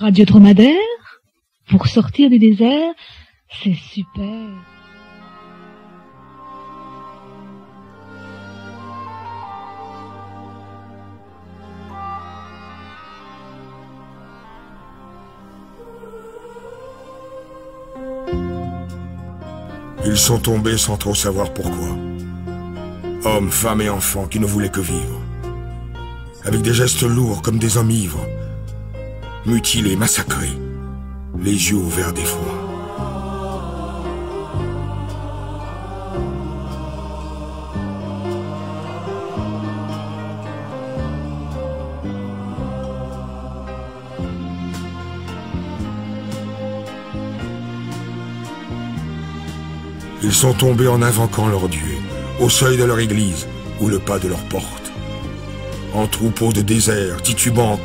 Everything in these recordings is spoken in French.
Radio Dromadaire, pour sortir du désert, c'est super. Ils sont tombés sans trop savoir pourquoi. Hommes, femmes et enfants qui ne voulaient que vivre. Avec des gestes lourds comme des hommes ivres. Mutilés, massacrés. Les yeux ouverts d'effroi. Ils sont tombés en invoquant leur Dieu, au seuil de leur église ou le pas de leur porte. En troupeaux de désert, titubant en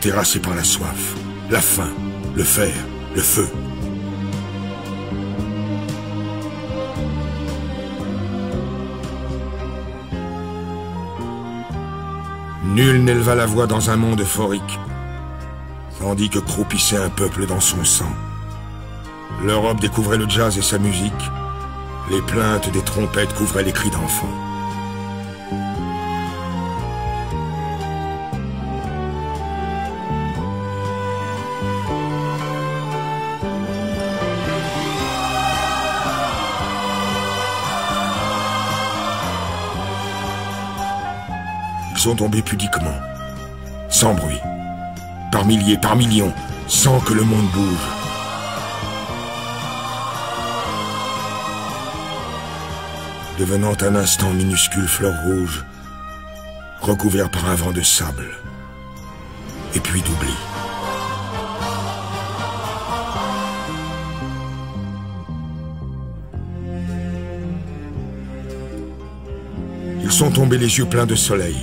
terrassés par la soif, la faim, le fer, le feu. Nul n'éleva la voix dans un monde euphorique, tandis que croupissait un peuple dans son sang. L'Europe découvrait le jazz et sa musique. Les plaintes des trompettes couvraient les cris d'enfants. Sont tombés pudiquement, sans bruit, par milliers, par millions, sans que le monde bouge. devenant un instant minuscule fleur rouge, recouvert par un vent de sable, et puis d'oubli. Ils sont tombés les yeux pleins de soleil,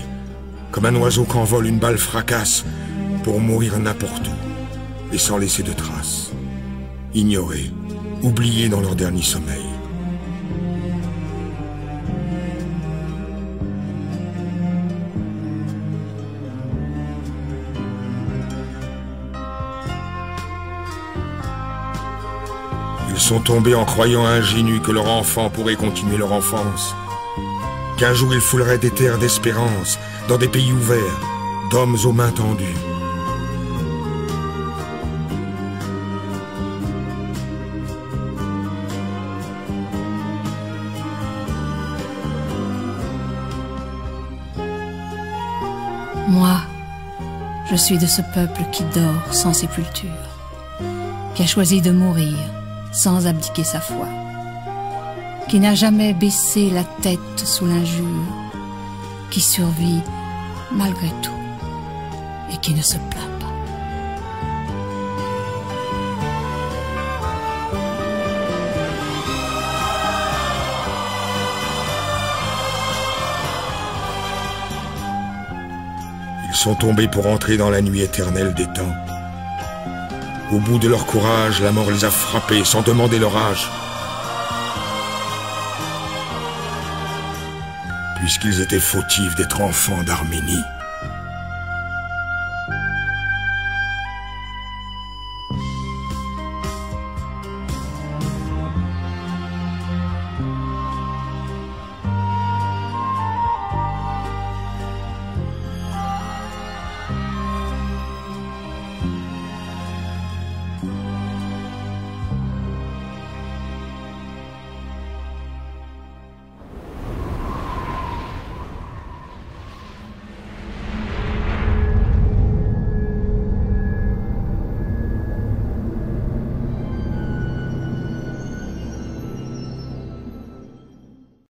comme un oiseau qu'envole une balle fracasse pour mourir n'importe où, et sans laisser de traces, ignorés, oubliés dans leur dernier sommeil. Ils sont tombés en croyant ingénus que leur enfant pourrait continuer leur enfance. Qu'un jour ils fouleraient des terres d'espérance, dans des pays ouverts, d'hommes aux mains tendues. Moi, je suis de ce peuple qui dort sans sépulture, qui a choisi de mourir sans abdiquer sa foi, qui n'a jamais baissé la tête sous l'injure, qui survit malgré tout et qui ne se plaint pas. Ils sont tombés pour entrer dans la nuit éternelle des temps. Au bout de leur courage, la mort les a frappés sans demander leur âge. Puisqu'ils étaient fautifs d'être enfants d'Arménie.